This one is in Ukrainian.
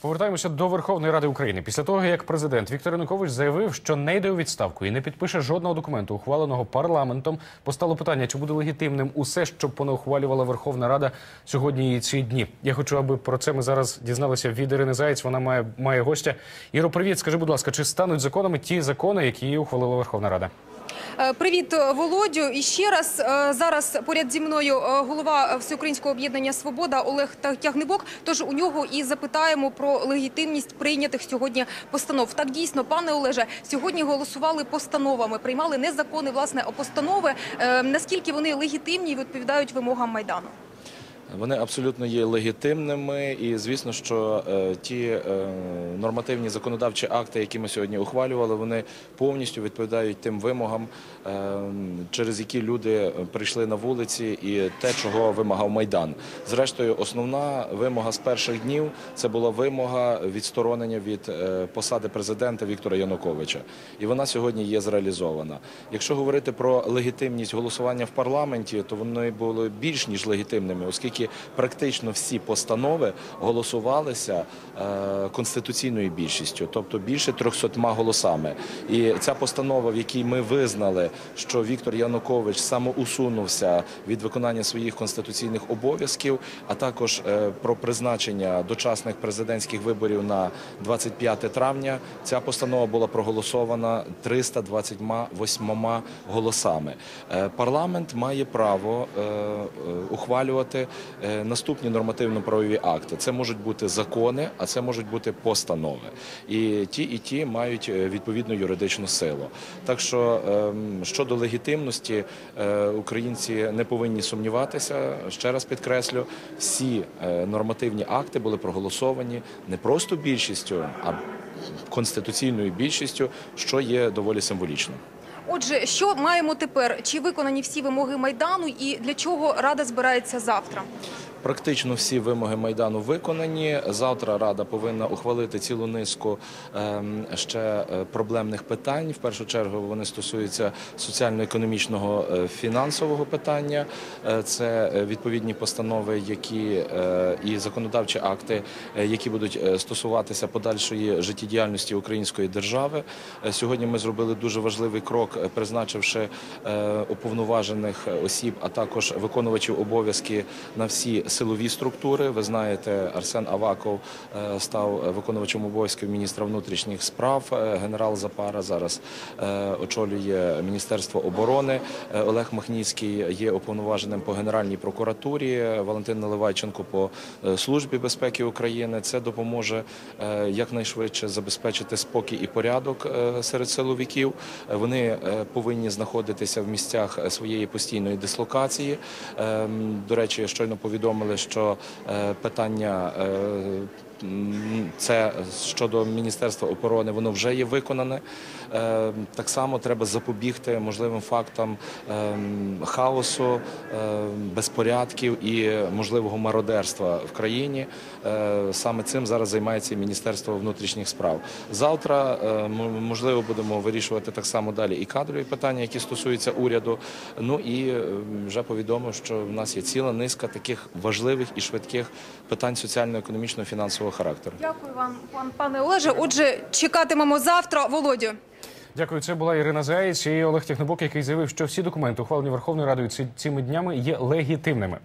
Повертаємося до Верховної Ради України. Після того, як президент Віктор Янукович заявив, що не йде у відставку і не підпише жодного документу, ухваленого парламентом, постало питання, чи буде легітимним усе, що понаухвалювала Верховна Рада сьогодні і ці дні. Я хочу, аби про це ми зараз дізналися від Ірини Заєць. Вона має має гостя. Іро, привіт. Скажи, будь ласка, чи стануть законами ті закони, які ухвалила Верховна Рада? Е, Привіт, Володю. І ще раз е, зараз поряд зі мною е, голова Всеукраїнського об'єднання Свобода Олег Тягнебок. Тож у нього і запитаємо про легітимність прийнятих сьогодні постанов. Так дійсно, пане Олеже, сьогодні голосували постановами, приймали не закони, власне, а постанови. Е, Наскільки вони легітимні і відповідають вимогам майдану? Вони абсолютно є легітимними, і звісно, що е, ті е, нормативні законодавчі акти, які ми сьогодні ухвалювали, вони повністю відповідають тим вимогам, е, через які люди прийшли на вулиці, і те, чого вимагав майдан. Зрештою, основна вимога з перших днів це була вимога відсторонення від посади президента Віктора Януковича, і вона сьогодні є зреалізована. Якщо говорити про легітимність голосування в парламенті, то вони були більш ніж легітимними, оскільки практично всі постанови голосувалися е, конституційною більшістю, тобто більше 300 голосами. І ця постанова, в якій ми визнали, що Віктор Янукович самоусунувся від виконання своїх конституційних обов'язків, а також е, про призначення дочасних президентських виборів на 25 травня. Ця постанова була проголосована 328 голосами. Е, Парламент має право ухвалювати наступні нормативно-правові акти. Це можуть бути закони, а це можуть бути постанови. І ті, і ті мають е, відповідну юридичну силу. Так що ем, щодо легітимності, е, українці не повинні сумніватися. Ще раз підкреслю, всі е, нормативні акти були проголосовані не просто більшістю, а конституційною більшістю, що є доволі символічно. Отже, що маємо тепер? Чи виконані всі вимоги майдану, і для чого рада збирається завтра? Практично всі вимоги майдану виконані. Завтра рада повинна ухвалити цілу низку ем, ще е, проблемних питань. В першу чергу вони стосуються соціально-економічного е, фінансового питання. Е, Це відповідні постанови, які і законодавчі акти, які будуть стосуватися подальшої життєдіяльності української держави. Сьогодні ми зробили дуже важливий крок, призначивши уповноважених осіб, а також виконувачів обов'язки на всі силові структури. Ви знаєте, Арсен Аваков е, став виконувачем обов'язків міністра внутрішніх справ. Е, Генерал Запара зараз е, очолює Міністерство оборони. Олег Махніцький є уповноваженим по Генеральній прокуратурі. Валентин Наливайченко по службі безпеки України. Це допоможе якнайшвидше забезпечити спокій і порядок серед силовиків. Вони повинні знаходитися в місцях своєї постійної дислокації. Ем, До речі, щойно повідомили, що е, питання. Е, Це щодо Міністерства оборони, воно вже є виконане. Е, Так само треба запобігти можливим фактам ем, хаосу, ем, безпорядків і можливого мародерства в країні. Е, Саме цим зараз займається Міністерство внутрішніх справ. Завтра е, можливо будемо вирішувати так само далі і кадрові питання, які стосуються уряду. Ну і е, вже повідомив, що в нас є ціла низка таких важливих і швидких питань соціально-економічного фінансового характеру. Дякую вам, пан пане Олеже. Отже, чекатимемо завтра. Володю. Дякую. Це була Ірина Заєць і Олег Тягнебок, який заявив, що всі документи, ухвалені Верховною Радою цими днями, є легітимними.